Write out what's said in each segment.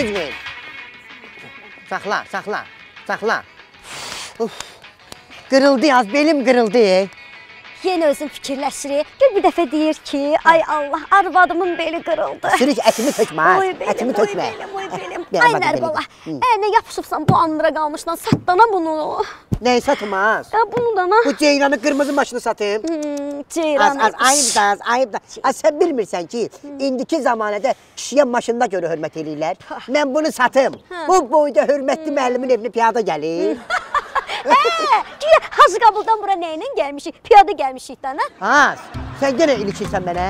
Gücməyin. Saxla, saxla, saxla. Uf. Qırıldı yaz, belim qırıldı. Yenə özün fikirləşir. Gör bir dəfə deyir ki, ay Allah, arvadımın beli qırıldı. Sürük ətimi tökmə, Oy ətimi oy tökmə. belim, oy belim. Ay Nərbala, əlinə yapışıbsan bu andıra qalmışdan satdana bunu. Nəyi satmaz? Ya bunu da na. Bu ceyranı qırmızı maşını satım. Hmm, Az, ceyran. az, ayıb da, az, ayıb da. Az, sən bilmirsən ki, indiki zamanədə kişiyə maşında görə hörmət eləyirlər. Mən bunu satım. Bu boyda hörmətli müəllimin evinə piyada gəlir. Hə, güya Hacı Qabuldan bura nə ilə gəlmişik? Piyada gəlmişik də, nə? Az, sən yenə ilikirsən mənə.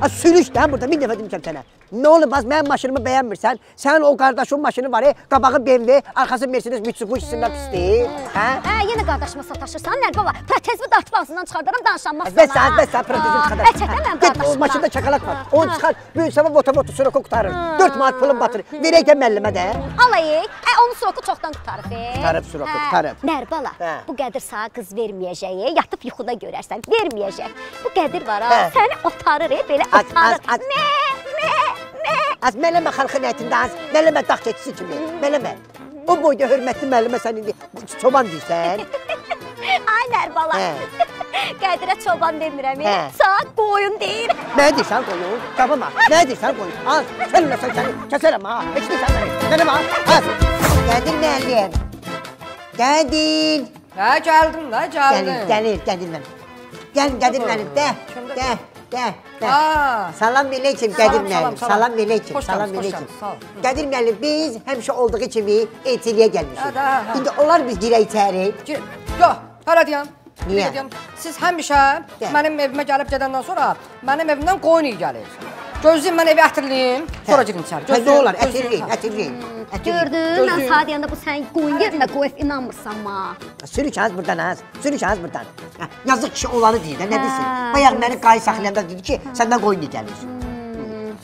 Az, sürüş də burada, bir dəfə demişəm sənə. Nə olub, az mənim maşınımı bəyənmirsən? Sənin o qardaşın maşını var, e, qabağı BMW, arxası Mercedes Mitsubishi-sindən pisdir. Hə? Hə, yenə qardaşıma sataşırsan, Nərbala. Protezmi dartıb ağzından çıxardaram, danışanmaz Bəs sən, bəs sən protezin çıxadar. Ə, çəkən mən Get o qardaşıma. maşında çakalat var. Onu çıxar, böyük sabah motor süroko qutarır. 4 manat pulun batır. Verək də müəllimə də. Alayıq. Ə, onun suroku çoxdan qutarıb. e. Qurtarıb suroku, Hə, qurtarıb. Nərbala, Hə. bu qədir sənə qız verməyəcək. Yatıb yuxuda görərsən, verməyəcək. Bu qədir var ha, Hə. səni otarır, e, belə otarır. az, az. Mə, mə, mə. Az mələmə xalqın ətində az, mələmə dağ keçisi kimi. Mələmə. O boyda hörmətli müəllimə sən indi çoban deyirsən. Ay Nərbala. Hə. Qədirə çoban demirəm. Hə. Sağ qoyun deyir. Mənə deyirsən qoyun, qabıma. Mənə deyirsən qoyun. Az, sən eləsən səni kəsərəm ha. Heç deyirsən məni. Bax. Az. Gəldin müəllim. Gəldin. Hə, gəldim də, Gəlir, gəldim. gəlir, gəlir mənim. Gəl, gəlir mənim. De, Kimdə? De, de. Ha. Salam əleykum Qədir müəllim. salam. Əleykum. Salam əleykum. Qədir müəllim, biz həmişə olduğu kimi etiliyə gəlmişik. İndi onlar biz girək içəri. Yox, hələ deyəm. Niyə? Siz həmişə mənim evimə gəlib gedəndən sonra mənim evimdən qoyun iyi gəlir. Gözləyin mən evi ətirliyim, sonra girin içəri. Nə olar? ətirləyin. ətirləyin. Gördün, mən sənə deyəndə bu sən qoyun yerinə qoyub inanmırsan ma. Sürük az buradan az. Sürük az buradan. Hə, Yazıq kişi olanı deyir də, nə desin? Bayaq məni qayı saxlayanda dedi ki, səndən qoyun iyi gəlir.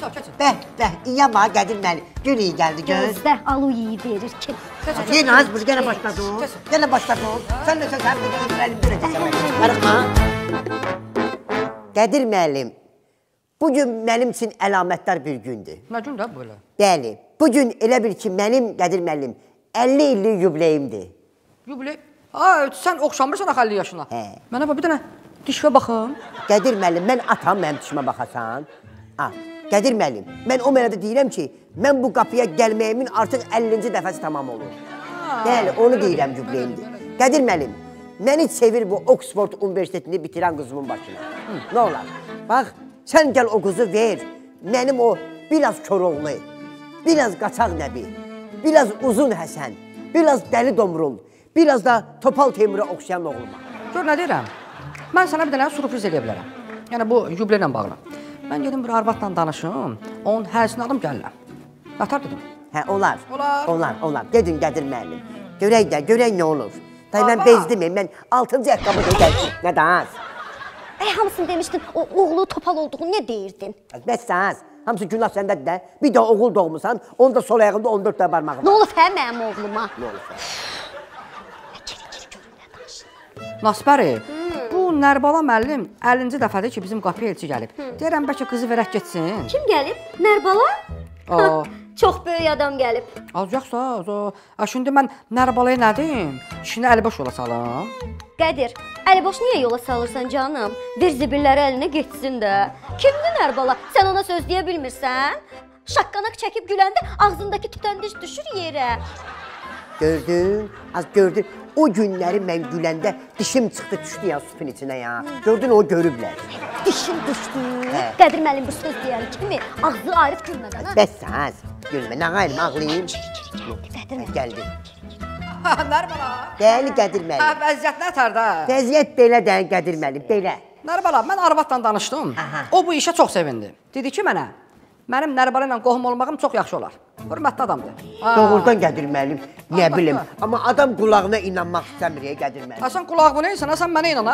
Sağ, keçin. Bəh, bəh, iyama Qədir müəllim. Gün iyi gəldi göz. Gözdə alu iyi verir ki. Keçin. Yenə az bur, yenə başladı o. Yenə başladı o. Sən də sən sən də Qədir müəllim görəcəksən. Qarıqma. Qədir müəllim, bu gün mənim üçün əlamətdar bir gündür. Nə gün də belə? Bəli, bu gün elə bil ki, mənim Qədir müəllim 50 illik yubileyimdir. Yubiley. Ha, sən oxşamırsan axı 50 yaşına. Hə. Mənə bax bir dənə dişvə baxım. Qədir müəllim, mən atam mənim dişimə baxasan. Ha, Qədir müəllim, mən o mənada deyirəm ki, mən bu qapıya gəlməyimin artıq 50-ci dəfəsi tamam olur. Bəli, onu deyirəm yubileyimdir. Qədir müəllim, məni sevir bu Oxford Universitetini bitirən qızımın başına. Hı, nə olar? Bax, sən gəl o qızı ver. Mənim o biraz Koroğlu, biraz Qaçaq Nəbi, biraz Uzun Həsən, biraz Dəli Domrul, biraz da Topal Teymura oxşayan oğluma. Gör nə deyirəm? Mən sənə bir dənə sürpriz eləyə bilərəm. Yəni bu yubiley ilə bağlı. Mən gedim bir arvadla danışım, onun həzini alım gəlirəm. Qatar dedim. Hə, olar. Olar. Olar, olar. Gedin Qədir müəllim. Görək də, görək nə olur. Tay mən bezdim, mən 6-cı ayaqqabı gəldim. Nə də az. Ey hamısını demişdin, o oğlu topal olduğunu nə deyirdin? Bəs az. Hamısı günah səndədir də. Bir də oğul doğmusan, onun da sol ayağında 14 də barmağı Nə var. olub hə mənim oğluma? Nə olursa. Nasbəri, bu Nərbala müəllim 50-ci dəfədir ki, bizim qapıya elçi gəlib. Deyirəm bəlkə qızı verək getsin. Kim gəlib? Nərbala? Aa. Çox böyük adam gəlib. Az yoxsa, az. A şimdi mən Nərbalaya nə deyim? İşini əliboş yola salım. Qədir, əliboş niyə yola salırsan canım? Bir zibilləri əlinə getsin də. Kimdir Nərbala? Sən ona söz deyə bilmirsən? Şaqqanaq çəkib güləndə ağzındakı tütəndiş düşür yerə. Gördün? Az gördün. O günləri mən güləndə dişim çıxdı düşdü ya supun içinə ya. Gördün o görüblər. Dişin düşdü. Hə. Qədir müəllim bu söz deyən kimi ağzı ayrıb gülmədən ha. Bəs az. Gülmə, nə qayım ağlayım. Qədir müəllim. Gəldi. Nərbala. Dəli Qədir Hə, müəllim. vəziyyət nətər də? Vəziyyət belə də Qədir müəllim, belə. Nərbala, mən arvadla danışdım. Aha. O bu işə çox sevindi. Dedi ki mənə, mənim Nərbala ilə qohum olmağım çox yaxşı olar. Hörmətli adamdır. Doğrudan Qədir müəllim, Allah bilim. Amma adam qulağına inanmaq istəmir Qədir müəllim. Ha, sən qulağını neysən, sən mənə inan.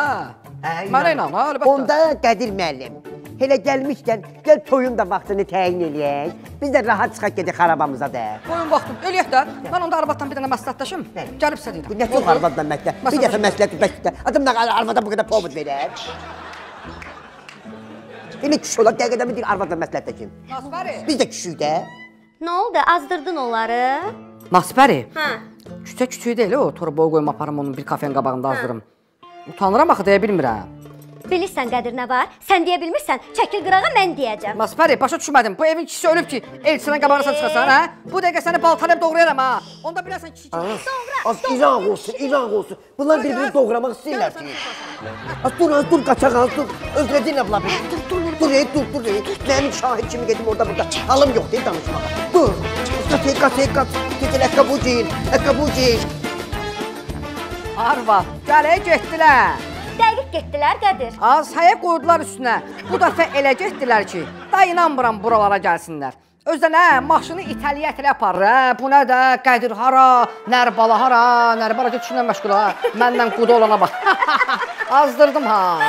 Hə, Mənə inan ha, əlbəttə. Onda Qədir müəllim, elə gəlmişkən gəl toyun da vaxtını təyin eləyək. Biz də rahat çıxaq gedək xarabamıza da. Qoyun vaxtım, eləyək də. Mən onda arvadla bir dənə məsləhətləşim. Bəli. Gəlib sizə Bu deyirəm. nə çox arvadla məsləhət. Bir dəfə məsləhət bəsdə. Adam da arvada bu qədər povud verər. Elə kişi olar, dəqiqədə bir deyir arvadla məsləhətləşim. Nasbəri. Biz də kişiyik də. Nə oldu? Azdırdın onları? Nasbəri. Hə. Küçük-küçük deyil o, tora boy qoyma aparım onun bir kafenin qabağında azdırım. Utanıram axı deyə bilmirəm. Bilirsən Qədir nə var? Sən deyə bilmirsən, çəkil qırağa mən deyəcəm. Maspari, başa düşmədim. Bu evin kişisi ölüb ki, elçinin qabağına sən çıxasan, hə? Bu dəqiqə səni baltalayıb doğrayaram ha. Onda bilərsən kişi. Az İran olsun, İran olsun. Bunlar birbirini doğramaq istəyirlər ki. Az dur, az dur, qaçaq, az dur. Öldürəcəklər bunlar bizi. Dur, dur, dur, ey, dur, dur, ey. Mənim şahid kimi gedim orada burada. Halım yox deyil danışmağa. Dur. Qaç, ey, qaç, ey, qaç. Getir, əqqabu giyin, əqqabu giyin. Arvad, gələ getdilər. Dəqiq getdilər Qədir. Az həyə qoydular üstünə. Bu dəfə elə getdilər ki, da inanmıram buralara gəlsinlər. Özdə nə, maşını itəliyə-itəliyə aparır. Hə? Bu nə də, Qədir hara, Nərbala hara, Nərbala get işinlə məşğul ha. Məndən qudu olana bax. Azdırdım ha.